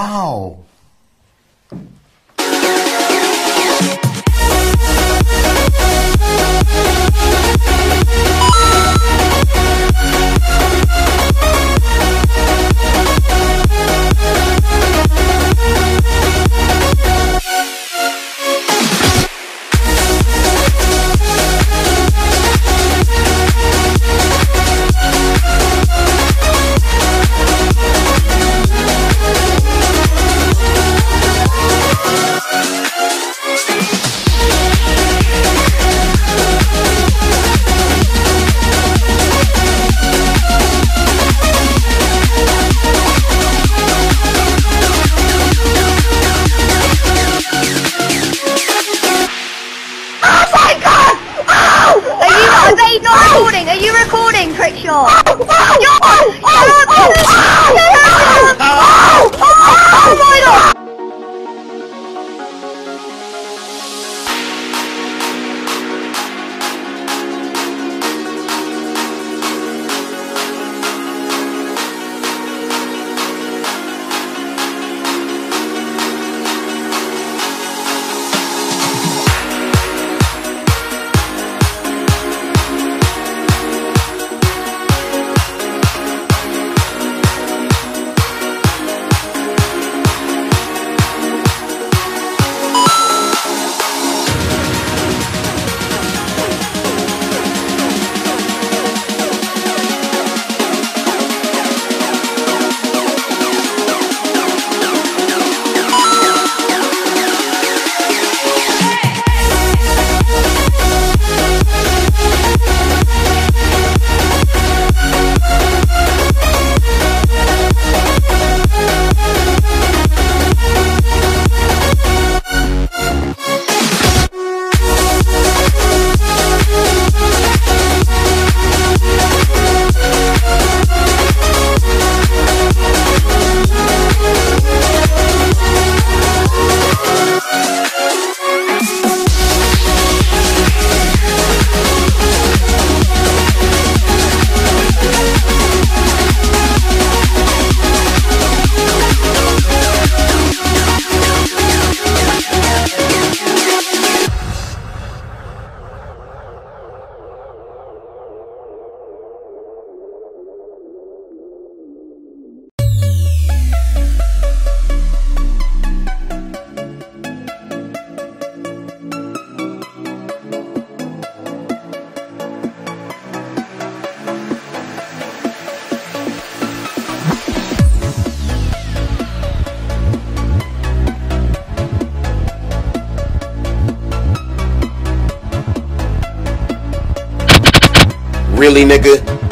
Wow. 啊！啊！啊！啊！really, nigga?